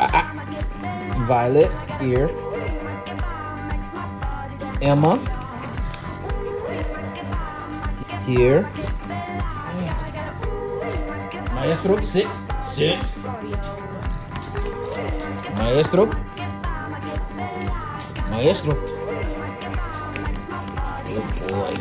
Ah. Violet here. Emma here. Maestro, sit, sit. Maestro. Maestro. Good boy.